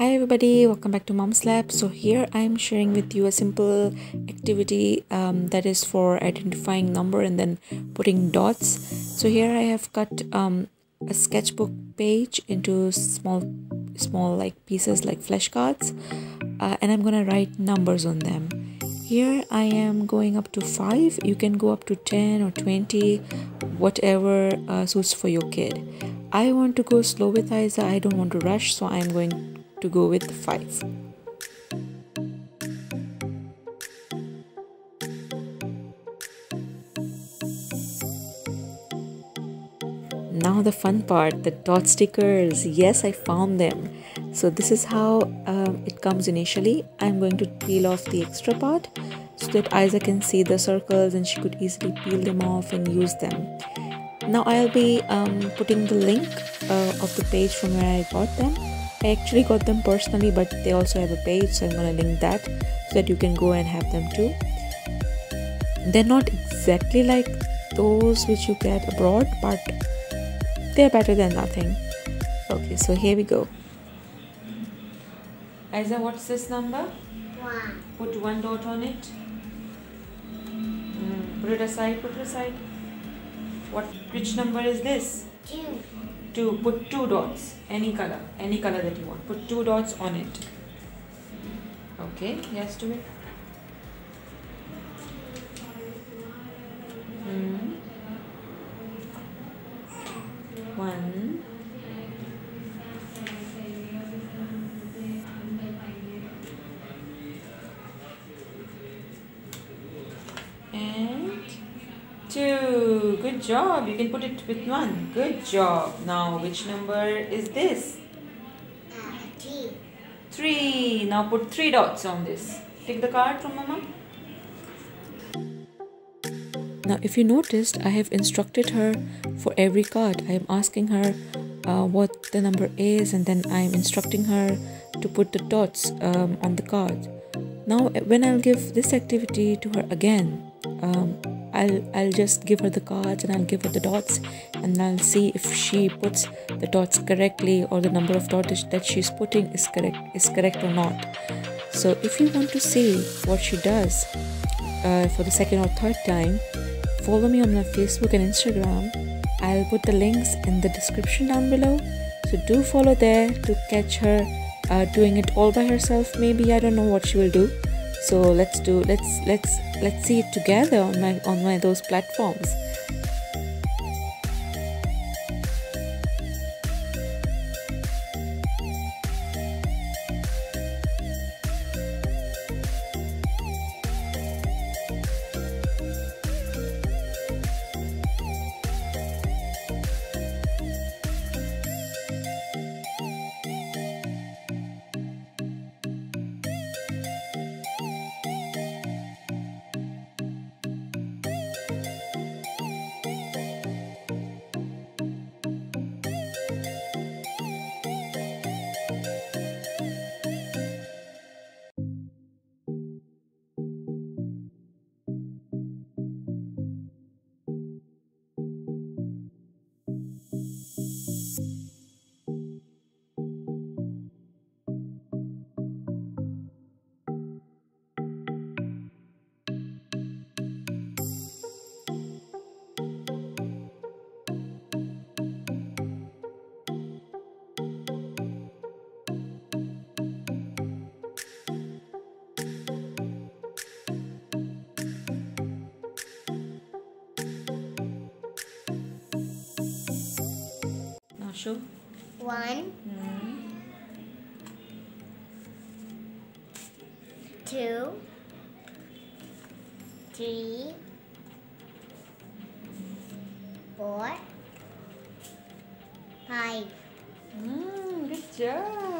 Hi everybody, welcome back to Mom's LAP. So here I am sharing with you a simple activity um, that is for identifying number and then putting dots. So here I have cut um, a sketchbook page into small small like pieces like flashcards uh, and I'm gonna write numbers on them. Here I am going up to 5. You can go up to 10 or 20, whatever uh, suits for your kid. I want to go slow with Isa. I don't want to rush, so I'm going to go with 5. Now the fun part, the dot stickers. Yes, I found them. So this is how um, it comes initially. I'm going to peel off the extra part so that Isa can see the circles and she could easily peel them off and use them. Now I'll be um, putting the link uh, of the page from where I got them I actually got them personally, but they also have a page, so I'm gonna link that so that you can go and have them too. They're not exactly like those which you get abroad, but they're better than nothing. Okay, so here we go. Isa, what's this number? One. Put one dot on it. Mm, put it aside, put it aside. What which number is this? Two. To put two dots any color any color that you want. Put two dots on it. Okay yes do it hmm. one. And two good job. You can put it with one. Good job. Now which number is this? Uh, three. three now put three dots on this. Take the card from mama. Now if you noticed i have instructed her for every card. I am asking her uh, what the number is and then i am instructing her to put the dots um, on the card. Now when i'll give this activity to her again um, I'll I'll just give her the cards and I'll give her the dots and I'll see if she puts the dots correctly or the number of dots that she's putting is correct is correct or not. So if you want to see what she does uh, for the second or third time, follow me on my Facebook and Instagram. I'll put the links in the description down below. So do follow there to catch her uh, doing it all by herself. Maybe I don't know what she will do so let's do let's let's let's see it together on my on my those platforms show One, Hmm. two, three, four, five. Mm, good job